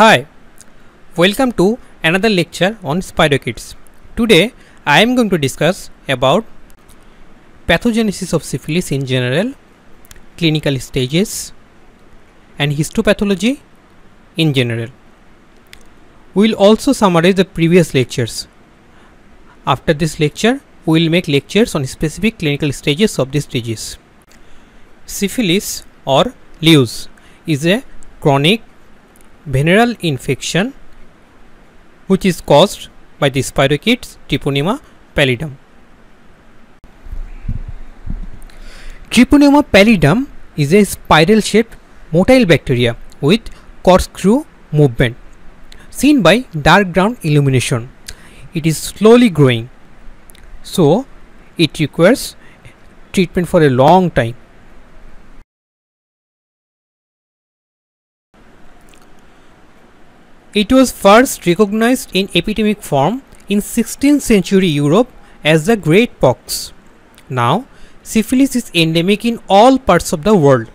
Hi, welcome to another lecture on spirochetes. Today I am going to discuss about pathogenesis of syphilis in general, clinical stages and histopathology in general. We will also summarize the previous lectures. After this lecture, we will make lectures on specific clinical stages of these disease. Syphilis or lues is a chronic venereal infection which is caused by the spirochetes Treponema pallidum. Treponema pallidum is a spiral shaped motile bacteria with corkscrew movement seen by dark ground illumination. It is slowly growing so it requires treatment for a long time. It was first recognized in epidemic form in 16th century Europe as the Great Pox. Now, syphilis is endemic in all parts of the world.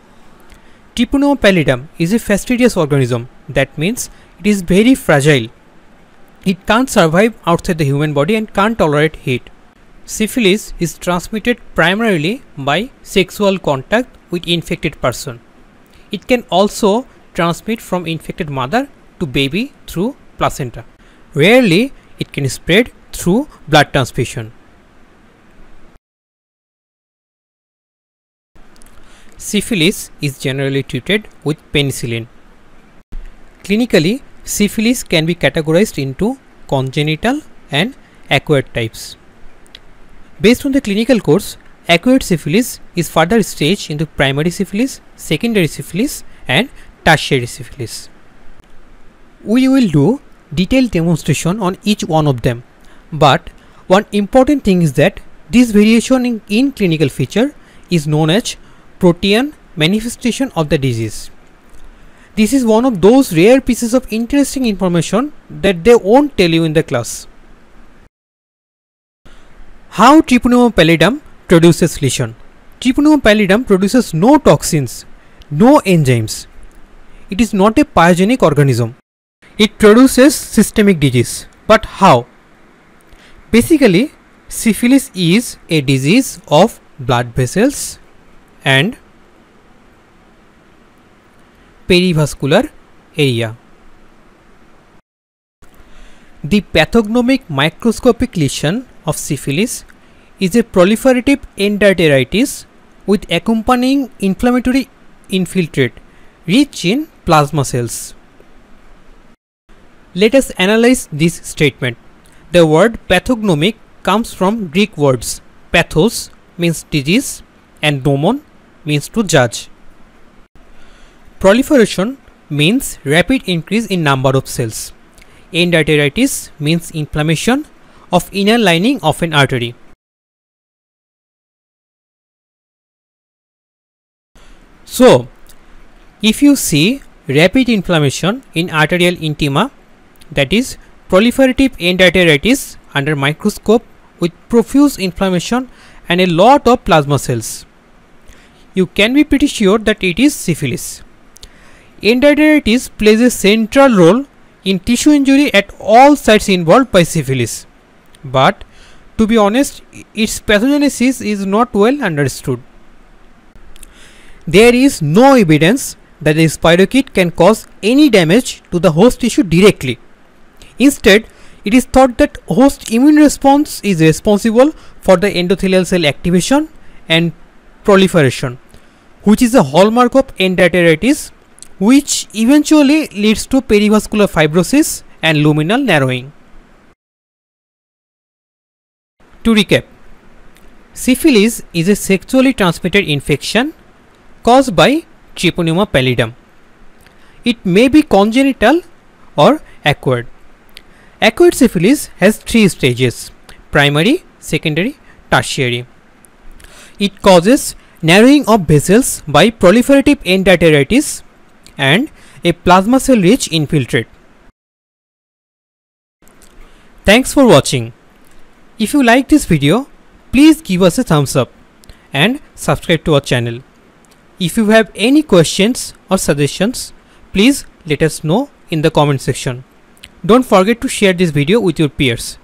Treponema pallidum is a fastidious organism, that means it is very fragile. It can't survive outside the human body and can't tolerate heat. Syphilis is transmitted primarily by sexual contact with infected person. It can also transmit from infected mother to baby through placenta. Rarely it can spread through blood transfusion. Syphilis is generally treated with penicillin. Clinically, syphilis can be categorized into congenital and acquired types. Based on the clinical course, acquired syphilis is further staged into primary syphilis, secondary syphilis and tertiary syphilis. We will do detailed demonstration on each one of them. But one important thing is that this variation in, in clinical feature is known as protean manifestation of the disease. This is one of those rare pieces of interesting information that they won't tell you in the class. How Treponema pallidum produces lesion? Treponema pallidum produces no toxins, no enzymes. It is not a pyogenic organism. It produces systemic disease. But how? Basically, syphilis is a disease of blood vessels and perivascular area. The pathognomic microscopic lesion of syphilis is a proliferative endarteritis with accompanying inflammatory infiltrate rich in plasma cells. Let us analyze this statement. The word pathognomic comes from Greek words. Pathos means disease and nomon means to judge. Proliferation means rapid increase in number of cells. Endarteritis means inflammation of inner lining of an artery. So, if you see rapid inflammation in arterial intima that is proliferative endarteritis under microscope with profuse inflammation and a lot of plasma cells. You can be pretty sure that it is syphilis. Endarteritis plays a central role in tissue injury at all sites involved by syphilis. But to be honest, its pathogenesis is not well understood. There is no evidence that the spirochete can cause any damage to the host tissue directly. Instead, it is thought that host immune response is responsible for the endothelial cell activation and proliferation, which is a hallmark of endarteritis, which eventually leads to perivascular fibrosis and luminal narrowing. To recap, syphilis is a sexually transmitted infection caused by Treponema pallidum. It may be congenital or acquired. Acquired syphilis has three stages primary, secondary, tertiary. It causes narrowing of vessels by proliferative endarteritis and a plasma cell rich infiltrate. Thanks for watching. If you like this video, please give us a thumbs up and subscribe to our channel. If you have any questions or suggestions, please let us know in the comment section. Don't forget to share this video with your peers.